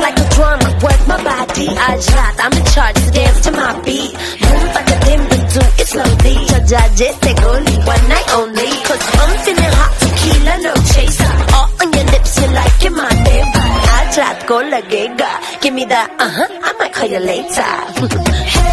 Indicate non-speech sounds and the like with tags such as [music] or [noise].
like a drum, work my body. I shot, I'm in charge, so dance to my beat. Move like a dim do it slowly. take only one night only. Cause I'm feeling hot, tequila, no chaser. All on your lips, you like it, my neighbor. I shot, go la Give me that, uh huh, I might call you later. [laughs] hey.